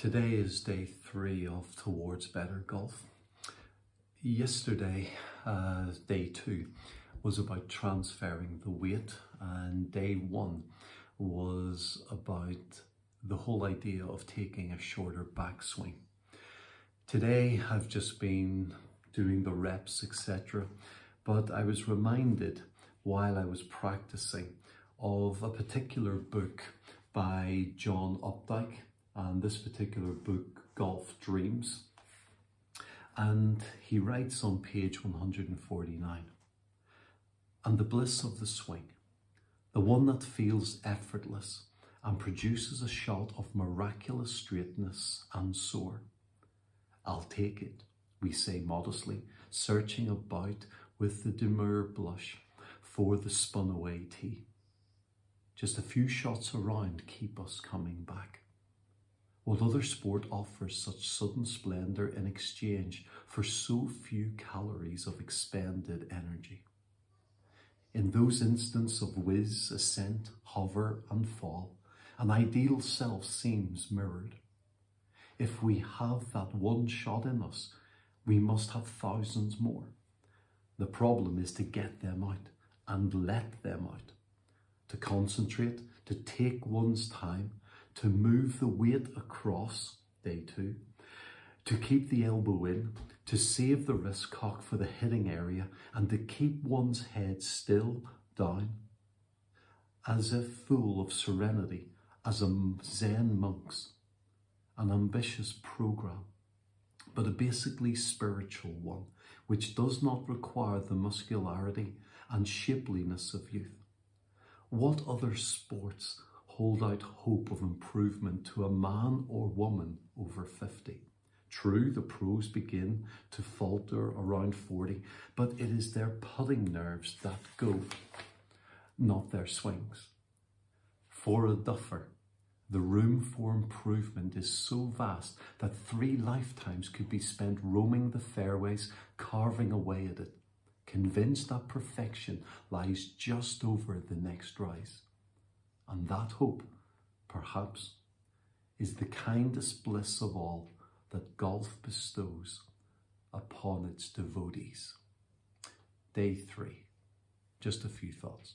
Today is day three of Towards Better Golf. Yesterday, uh, day two, was about transferring the weight, and day one was about the whole idea of taking a shorter backswing. Today, I've just been doing the reps, etc., but I was reminded while I was practicing of a particular book by John Updike and this particular book, Golf Dreams. And he writes on page 149 And the bliss of the swing, the one that feels effortless and produces a shot of miraculous straightness and soar. I'll take it, we say modestly, searching about with the demure blush for the spun away tee. Just a few shots around keep us coming back. What other sport offers such sudden splendour in exchange for so few calories of expended energy? In those instants of whiz, ascent, hover, and fall, an ideal self seems mirrored. If we have that one shot in us, we must have thousands more. The problem is to get them out and let them out, to concentrate, to take one's time, to move the weight across day two, to keep the elbow in, to save the wrist cock for the hitting area, and to keep one's head still down, as if full of serenity, as a Zen monk's, an ambitious program, but a basically spiritual one, which does not require the muscularity and shapeliness of youth. What other sports hold out hope of improvement to a man or woman over 50. True, the pros begin to falter around 40, but it is their putting nerves that go, not their swings. For a duffer, the room for improvement is so vast that three lifetimes could be spent roaming the fairways, carving away at it, convinced that perfection lies just over the next rise. And that hope, perhaps, is the kindest bliss of all that golf bestows upon its devotees. Day three, just a few thoughts.